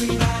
we.